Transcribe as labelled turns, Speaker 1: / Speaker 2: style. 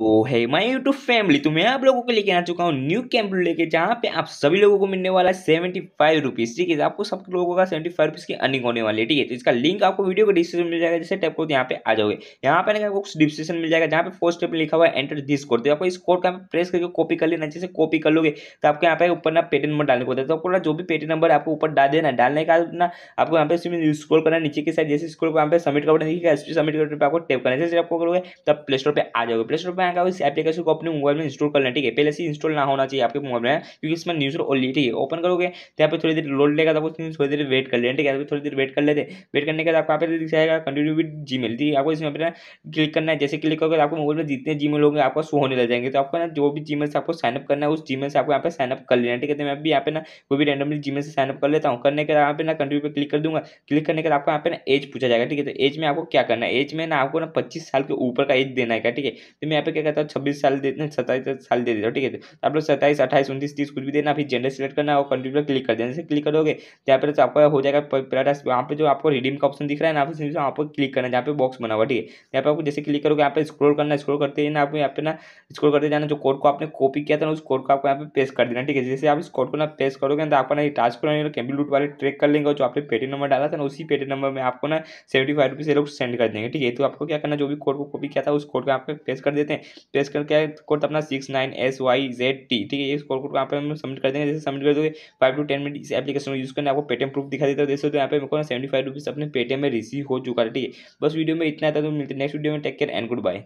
Speaker 1: तो है my YouTube family तो मैं आप लोगों को लेके आ चुका हूँ न्यू कैंप लेके, जहाँ पे आप सभी लोगों को मिलने वाला है सेवेंटी फाइव रुपीज़ ठीक है? आपको सब लोगों का सेवेंटी फाइव रुपीज़ की अर्निंग होने वाली है, ठीक है? तो इसका लिंक आपको वीडियो को डिस्क्रिप्शन मिल जाएगा, जैसे टैप को यहाँ पे आ जाओगे। यहाँ पे आपको डिस्क्रिप्शन मिल जाएगा, जहाँ पे फ़र्स्ट स्टेप लिखा हुआ है एंटर दिस कोड तो आपको इस कोड का प्रेस करके कॉपी कर लेना, जैसे कॉपी कर लोगे तो आपको यहाँ पे ऊपर ना पेटी नंबर डालने को होता है। तो आपको जो भी पेटी नंबर आपको ऊपर डाल देना, डालने का ना आपको यहाँ पे स्क्रॉल करना, नीचे की साइड जैसे स्क्रॉल यहाँ पे सबमिट का दिखेगा सबमिट करने पर आपको टेप करना जैसे आपको करोगे, तब प्ले स्टोर पर आ जाओगे। प्ले स्टोर पर आएगा इस एप्लीकेशन को अपने मोबाइल में इंस्टॉल कर लेना ठीक है? पहले से इंस्टॉल ना होना चाहिए आपके मोबाइल में, क्योंकि इसमें न्यूज़ ऑलरेडी ठीक है? ओपन करोगे तो यहाँ पे थोड़ी देर लोड लेगा तो आपको थोड़ी देर वेट कर लेना ठीक है? थोड़ी देर वेट कर लेते वेट करने के बाद आपको यहाँ पे दिख जाएगा कंटिन्यू विद जी मेल ठीक है? आपको इसमें अपना क्लिक करना है, जैसे क्लिक करोगे आपको मोबाइल में जितने जी मेल होंगे, आपको शो होने लग जाएँगे। तो आपको ना जो भी जी मेल से आपको साइनअप करना है, उस जी मेल से आपको यहाँ पे साइनअप कर लेना ठीक है? तो मैं भी यहाँ पे ना कोई भी रैंडमली जी मेल से साइनअप कर लेता हूँ। करने के बाद यहाँ पे ना कंटिन्यू पे क्लिक कर दूँगा। क्लिक करने के बाद आपको यहाँ पे ना एज पूछा जाएगा, ठीक है? तो एज में आपको क्या करना है? एज में ना आपको ना पच्चीस साल के ऊपर का एज देना है ठीक है? तो मैं यहाँ पे क्या कहता हूँ छब्बीस साल देते हैं सत्ताईस साल दे देता हूँ ठीक है। तो आप लोग सत्ताईस, अट्ठाईस, उनतीस, तीस कुछ भी देना, फिर जेंडर सेलेक्ट करना और कंटिन्यू पर क्लिक कर देना। जैसे क्लिक करोगे तो यहाँ पर तो आपका हो जाएगा पैराटास वहाँ पे जो आपको रिडीम का ऑप्शन दिख रहा है ना आप वहाँ पर क्लिक करना, जहाँ पे बॉक्स बना हुआ, ठीक है। यहाँ पे आपको जैसे क्लिक करोगे, यहाँ पे स्क्रोल करना स्क्रोल करते ना आपको यहाँ पे ना स्क्रोल करते जाना, जो कोड को आपने कॉपी किया था ना, उस कोड को आपको यहाँ पे पेस्ट कर देना, ठीक है। जैसे आप इस कोड को ना पेस्ट करोगे तो आपको ना ये टास्क कैम्पी लूट वाले ट्रेक कर लेंगे जो आपने पेटी नंबर डाला था ना, उसी पेटी नंबर में आपको ना सेवेंटी फाइव रुपीज़ लोग सेंड कर देंगे, ठीक है। तो आपको क्या करना, जो भी कोड को कॉपी किया था, उस कोड को आप पेस्ट कर देते हैं। पेस्ट करके कोड अपना six nine S Y Z T, ठीक है? इस कोड को यहाँ पे हम सबमिट कर देंगे। जैसे सबमिट कर दोगे फाइव टू टेन मिनट इस एप्लीकेशन को यूज़ करना आपको पेटीएम प्रूफ दिखा देता है। जैसे तो यहाँ पे मेरे को सेवेंटी फाइव रुपीज़ अपने पेटीएम में रिसीव हो चुका है, ठीक है? बस वीडियो में इतना था तो मिलते नेक्स्ट वीडियो में। Take care and good bye